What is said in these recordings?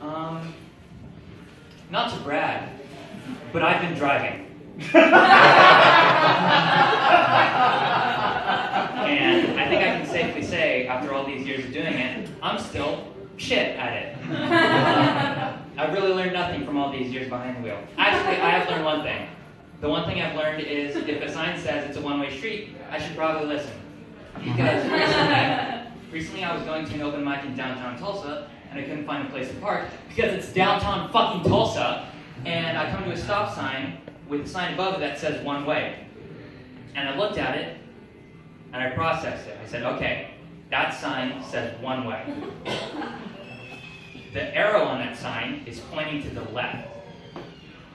Um, not to brag, but I've been driving. and I think I can safely say, after all these years of doing it, I'm still shit at it. I've really learned nothing from all these years behind the wheel. Actually, I have learned one thing. The one thing I've learned is if a sign says it's a one-way street, I should probably listen. Because recently, recently I was going to an open mic in downtown Tulsa, and I couldn't find a place to park because it's downtown fucking Tulsa, and I come to a stop sign with a sign above it that says one way. And I looked at it, and I processed it. I said, okay, that sign says one way. The arrow on that sign is pointing to the left.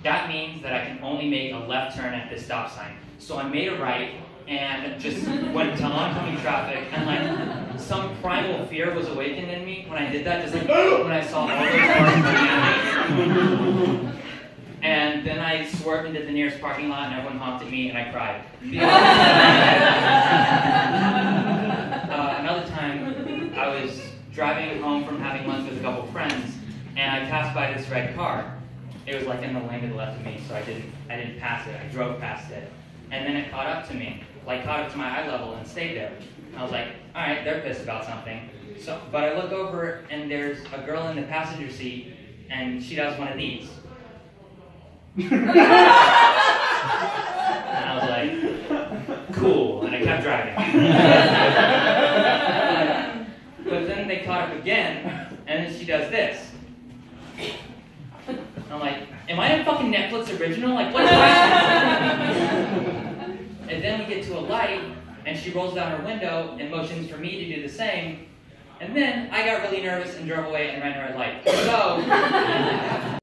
That means that I can only make a left turn at this stop sign. So I made a right and just went to oncoming traffic and like some primal fear was awakened in me when I did that, just like when I saw all those cars. And then I swerved into the nearest parking lot and everyone honked at me and I cried. uh, another time, I was driving home from having lunch with a couple friends and I passed by this red car. It was like in the lane to the left of me, so I didn't I didn't pass it. I drove past it. And then it caught up to me, like caught up to my eye level and stayed there. I was like, all right, they're pissed about something. So, but I look over and there's a girl in the passenger seat, and she does one of these. and I was like, cool, and I kept driving. but then they caught up again, and then she does this. I'm like, am I a fucking Netflix original? Like, what's she rolls down her window and motions for me to do the same. And then I got really nervous and drove away and ran a red light. So.